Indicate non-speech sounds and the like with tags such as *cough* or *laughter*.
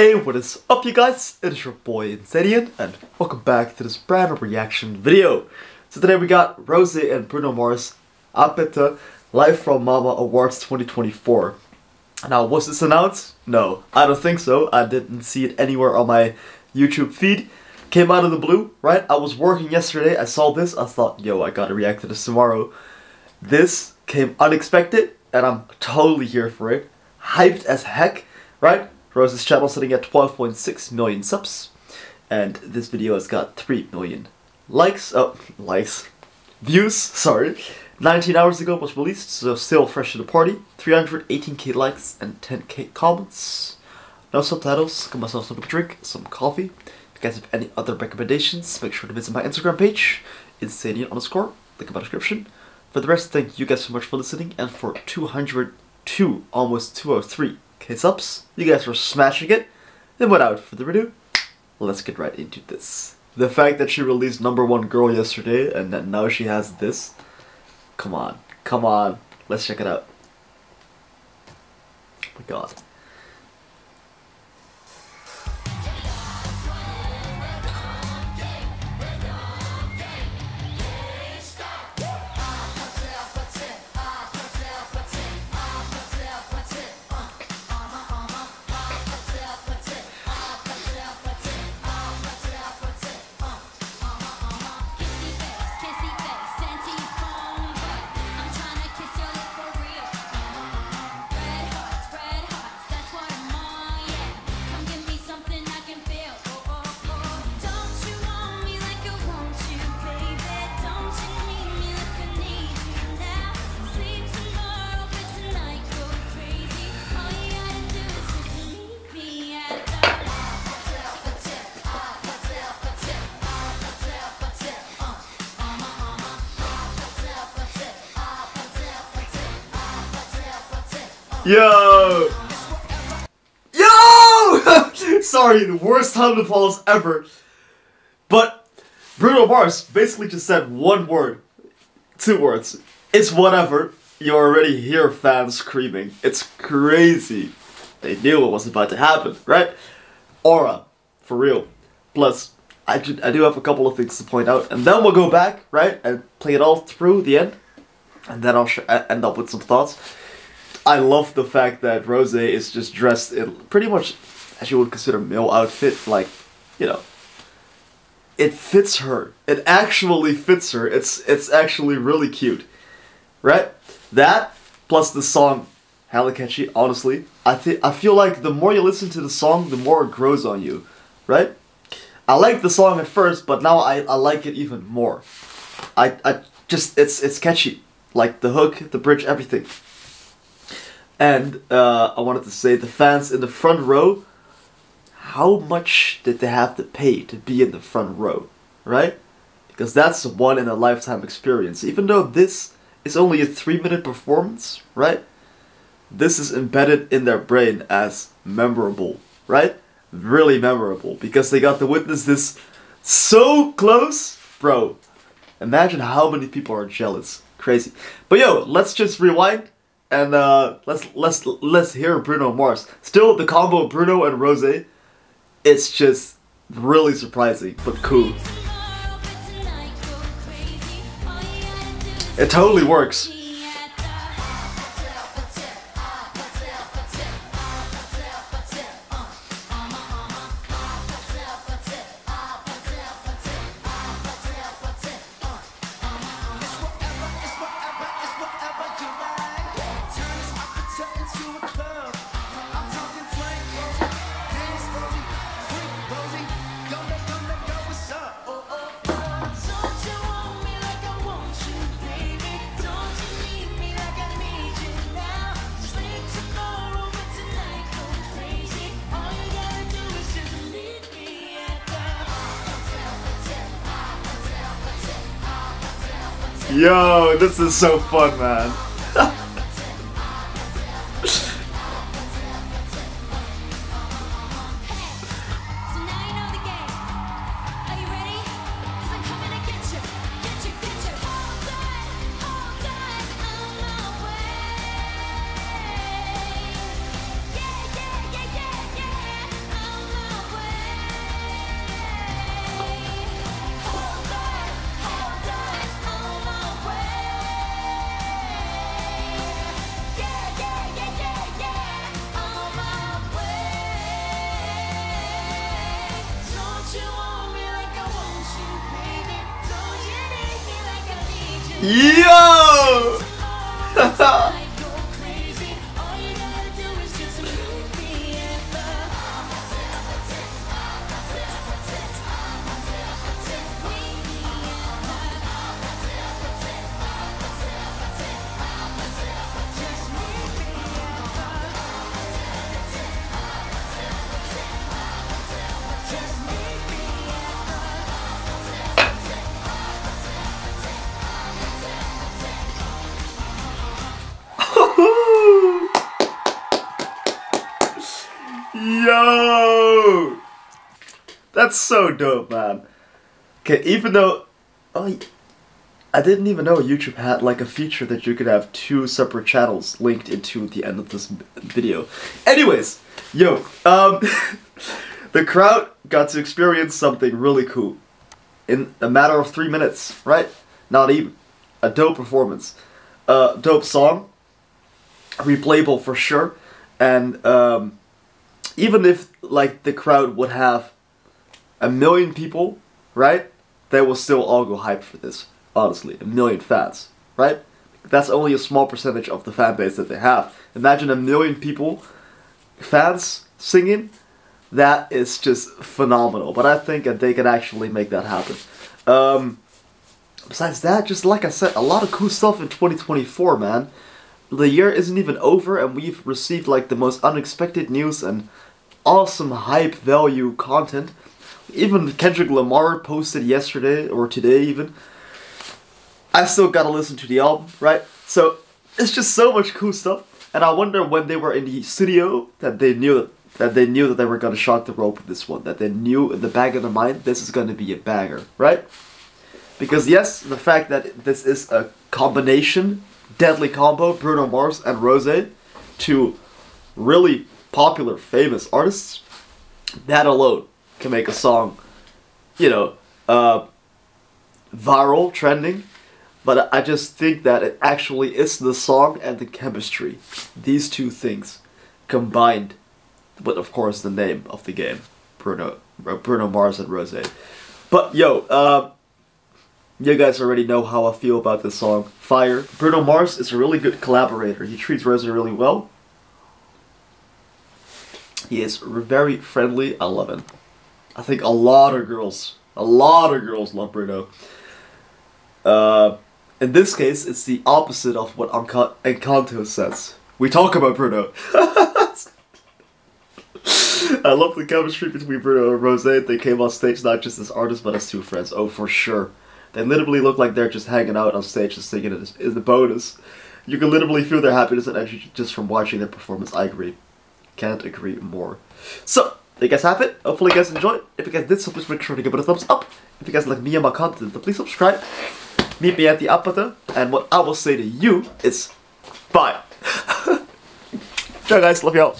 Hey, what is up you guys? It is your boy Insanian, and welcome back to this brand new reaction video. So today we got Rose and Bruno Mars the Live from Mama Awards 2024. Now, was this announced? No, I don't think so. I didn't see it anywhere on my YouTube feed. Came out of the blue, right? I was working yesterday, I saw this, I thought, yo, I gotta react to this tomorrow. This came unexpected, and I'm totally here for it. Hyped as heck, right? Rose's channel sitting at 12.6 million subs, and this video has got 3 million likes, oh, likes, views, *laughs* sorry. 19 hours ago was released, so still fresh to the party. 318k likes and 10k comments. No subtitles, got myself some drink, some coffee. If you guys have any other recommendations, make sure to visit my Instagram page, insanian underscore, link in my description. For the rest, thank you guys so much for listening, and for 202, almost 203 k subs, you guys were smashing it. And without further ado, let's get right into this. The fact that she released number one girl yesterday, and that now she has this, come on, come on, let's check it out. Oh my god. Yo! Yo! *laughs* Sorry, the worst time to pause ever. But Bruno Mars basically just said one word. Two words. It's whatever. You already hear fans screaming. It's crazy. They knew what was about to happen, right? Aura. For real. Plus, I, do, I do have a couple of things to point out. And then we'll go back, right? And play it all through the end. And then I'll uh, end up with some thoughts. I love the fact that Rose is just dressed in pretty much as you would consider male outfit, like, you know. It fits her. It actually fits her. It's it's actually really cute. Right? That plus the song hella catchy, honestly. I think I feel like the more you listen to the song, the more it grows on you. Right? I like the song at first, but now I, I like it even more. I I just it's it's catchy. Like the hook, the bridge, everything. And uh, I wanted to say the fans in the front row, how much did they have to pay to be in the front row, right? Because that's one in a lifetime experience. Even though this is only a three minute performance, right? This is embedded in their brain as memorable, right? Really memorable because they got to witness this so close, bro. Imagine how many people are jealous. Crazy. But yo, let's just rewind and uh, let's let's let's hear Bruno Mars. Still, the combo of Bruno and Rose, it's just really surprising but cool. It totally works. Yo, this is so fun, man. Yo! *laughs* Yo! That's so dope, man. Okay, even though... Oh, I didn't even know YouTube had like a feature that you could have two separate channels linked into the end of this video. Anyways, yo, um, *laughs* the crowd got to experience something really cool in a matter of three minutes, right? Not even. A dope performance. A uh, dope song. Replayable for sure. And, um, even if like the crowd would have a million people, right? They will still all go hype for this. Honestly, a million fans, right? That's only a small percentage of the fan base that they have. Imagine a million people, fans singing. That is just phenomenal. But I think that they can actually make that happen. Um, besides that, just like I said, a lot of cool stuff in 2024, man the year isn't even over and we've received like the most unexpected news and awesome hype value content. Even Kendrick Lamar posted yesterday or today even. I still gotta listen to the album, right? So it's just so much cool stuff. And I wonder when they were in the studio that they knew that they knew that they were gonna shock the rope with this one. That they knew in the back of their mind this is gonna be a banger, right? Because yes, the fact that this is a combination deadly combo, Bruno Mars and Rose, to really popular, famous artists, that alone can make a song, you know, uh, viral, trending. But I just think that it actually is the song and the chemistry. These two things combined, but of course the name of the game, Bruno, uh, Bruno Mars and Rose. But yo, uh, you guys already know how I feel about this song. Fire. Bruno Mars is a really good collaborator. He treats Rosa really well. He is very friendly. I love him. I think a lot of girls, a lot of girls love Bruno. Uh, in this case, it's the opposite of what Encanto says. We talk about Bruno. *laughs* I love the chemistry between Bruno and Rose. They came on stage not just as artists, but as two friends. Oh, for sure. They literally look like they're just hanging out on stage and singing it is the bonus. You can literally feel their happiness and energy just from watching their performance. I agree. Can't agree more. So, you guys have it. Hopefully you guys enjoyed. If you guys did so, please make sure to give it a thumbs up. If you guys like me and my content, then please subscribe. Meet me at the up button. And what I will say to you is, bye. *laughs* Ciao guys, love y'all.